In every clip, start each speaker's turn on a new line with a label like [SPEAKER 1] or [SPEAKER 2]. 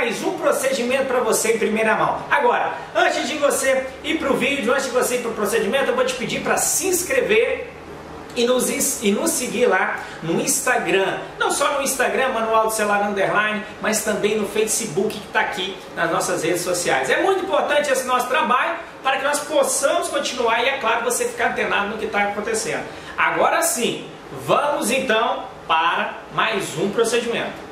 [SPEAKER 1] mais um procedimento para você em primeira mão. Agora, antes de você ir para o vídeo, antes de você ir para o procedimento, eu vou te pedir para se inscrever e nos, e nos seguir lá no Instagram. Não só no Instagram, Manual do Celular Underline, mas também no Facebook que está aqui nas nossas redes sociais. É muito importante esse nosso trabalho para que nós possamos continuar e, é claro, você ficar antenado no que está acontecendo. Agora sim, vamos então para mais um procedimento.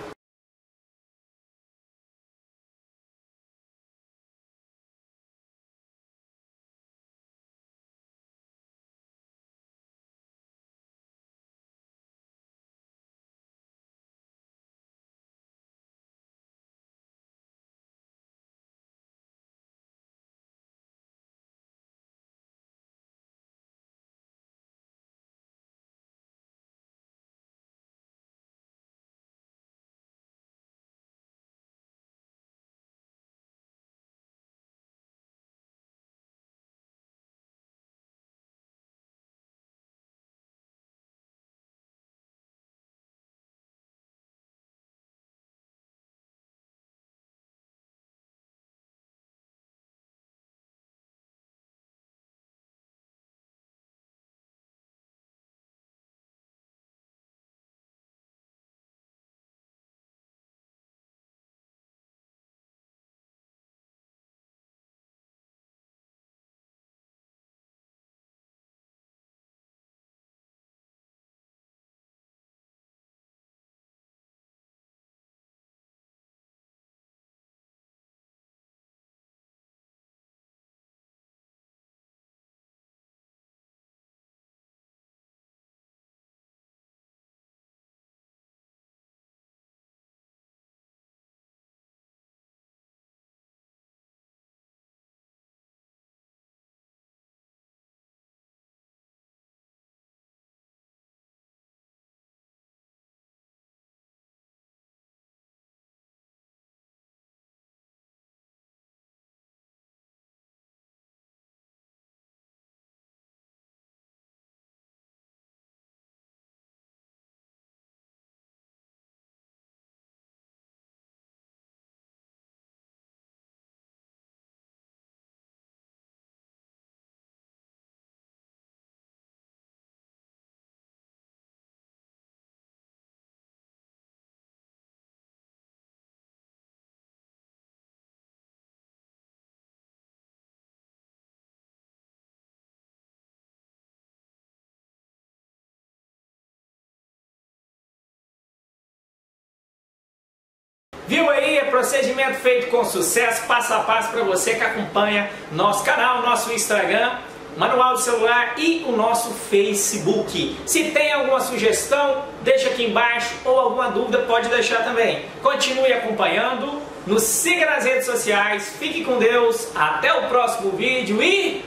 [SPEAKER 1] Viu aí? É procedimento feito com sucesso, passo a passo para você que acompanha nosso canal, nosso Instagram, manual do celular e o nosso Facebook. Se tem alguma sugestão, deixa aqui embaixo ou alguma dúvida pode deixar também. Continue acompanhando, nos siga nas redes sociais, fique com Deus, até o próximo vídeo e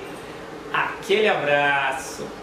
[SPEAKER 1] aquele abraço!